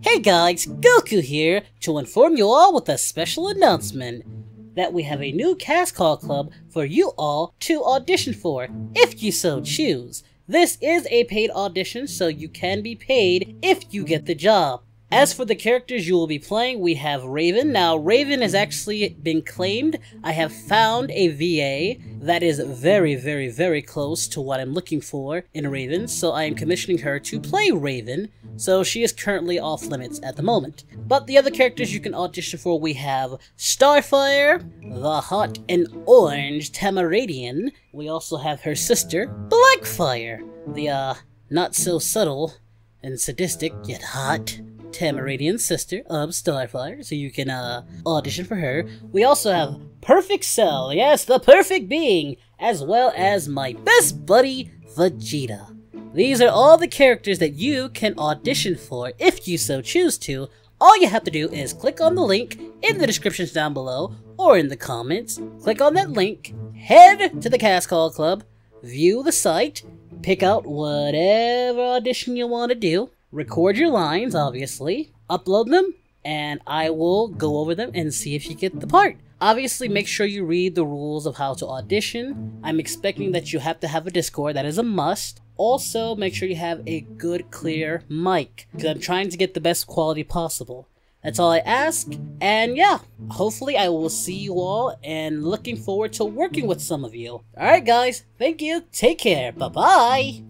Hey guys, Goku here to inform you all with a special announcement that we have a new cast call club for you all to audition for, if you so choose. This is a paid audition, so you can be paid if you get the job. As for the characters you will be playing, we have Raven. Now, Raven has actually been claimed. I have found a VA that is very, very, very close to what I'm looking for in Raven, so I am commissioning her to play Raven, so she is currently off limits at the moment. But the other characters you can audition for, we have Starfire, the hot and orange Tamaranean. We also have her sister, Blackfire, the, uh, not so subtle and sadistic, yet hot Tamaranean sister of Starfire, so you can uh, audition for her. We also have Perfect Cell, yes, the perfect being, as well as my best buddy, Vegeta. These are all the characters that you can audition for if you so choose to. All you have to do is click on the link in the descriptions down below or in the comments. Click on that link, head to the Cast Call Club, view the site, pick out whatever audition you want to do, record your lines, obviously, upload them, and I will go over them and see if you get the part. Obviously, make sure you read the rules of how to audition. I'm expecting that you have to have a Discord, that is a must. Also, make sure you have a good, clear mic, because I'm trying to get the best quality possible. That's all I ask, and yeah, hopefully I will see you all, and looking forward to working with some of you. Alright guys, thank you, take care, bye-bye!